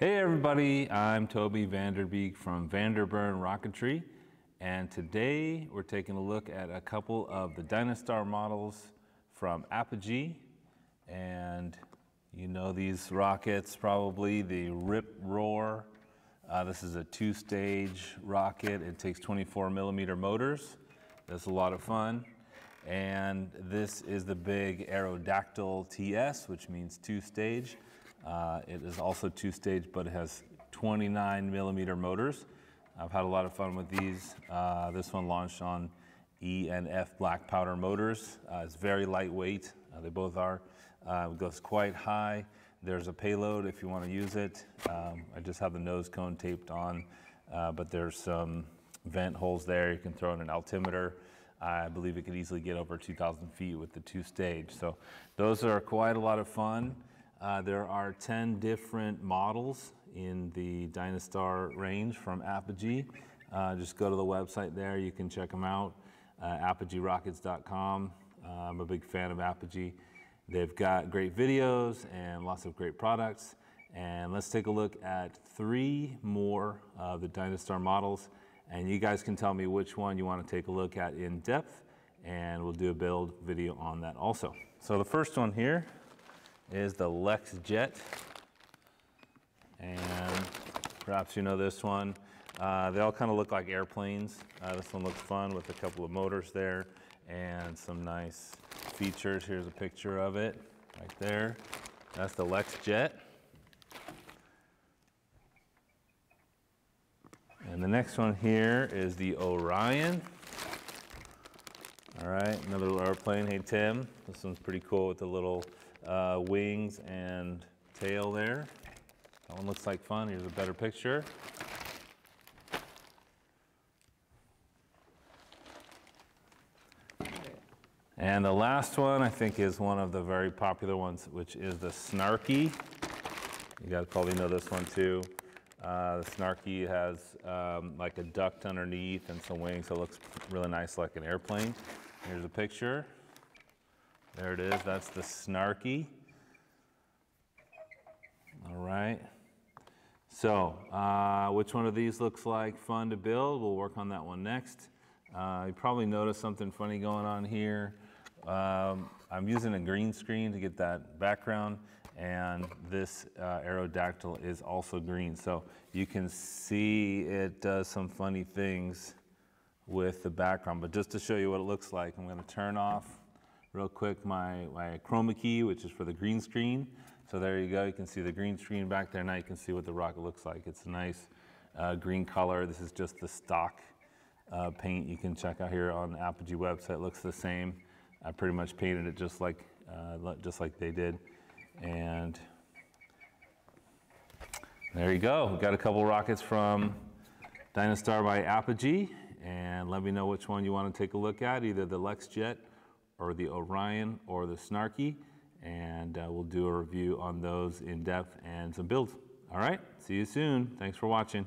Hey everybody, I'm Toby Vanderbeek from Vanderburn Rocketry and today we're taking a look at a couple of the Dynastar models from Apogee and you know these rockets probably, the Rip Roar. Uh, this is a two-stage rocket. It takes 24 millimeter motors. That's a lot of fun. And this is the big Aerodactyl TS, which means two-stage. Uh, it is also two-stage, but it has 29 millimeter motors. I've had a lot of fun with these. Uh, this one launched on E and F black powder motors. Uh, it's very lightweight. Uh, they both are. Uh, it goes quite high. There's a payload if you want to use it. Um, I just have the nose cone taped on, uh, but there's some vent holes there. You can throw in an altimeter. I believe it could easily get over 2,000 feet with the two stage. So those are quite a lot of fun. Uh, there are 10 different models in the Dynastar range from Apogee. Uh, just go to the website there, you can check them out, uh, apogeerockets.com. Uh, I'm a big fan of Apogee. They've got great videos and lots of great products. And let's take a look at three more of the Dynastar models. And you guys can tell me which one you want to take a look at in depth. And we'll do a build video on that also. So the first one here is the LexxJet. And perhaps you know this one. Uh, they all kind of look like airplanes. Uh, this one looks fun with a couple of motors there and some nice features. Here's a picture of it right there. That's the LexxJet. And the next one here is the Orion. All right, another little airplane. Hey, Tim, this one's pretty cool with the little uh, wings and tail there. That one looks like fun. Here's a better picture. And the last one I think is one of the very popular ones, which is the Snarky. You guys probably know this one too. Uh, the Snarky has um, like a duct underneath and some wings, so it looks really nice like an airplane. Here's a picture. There it is, that's the Snarky. All right. So, uh, which one of these looks like fun to build? We'll work on that one next. Uh, you probably noticed something funny going on here. Um, I'm using a green screen to get that background and this uh, Aerodactyl is also green. So you can see it does some funny things with the background. But just to show you what it looks like, I'm gonna turn off real quick my, my chroma key, which is for the green screen. So there you go, you can see the green screen back there. Now you can see what the rocket looks like. It's a nice uh, green color. This is just the stock uh, paint you can check out here on the Apogee website. It looks the same. I pretty much painted it just like, uh, just like they did. And there you go. We got a couple rockets from Dynastar by Apogee. And let me know which one you want to take a look at, either the LexxJet or the Orion or the Snarky. And uh, we'll do a review on those in depth and some builds. All right, see you soon. Thanks for watching.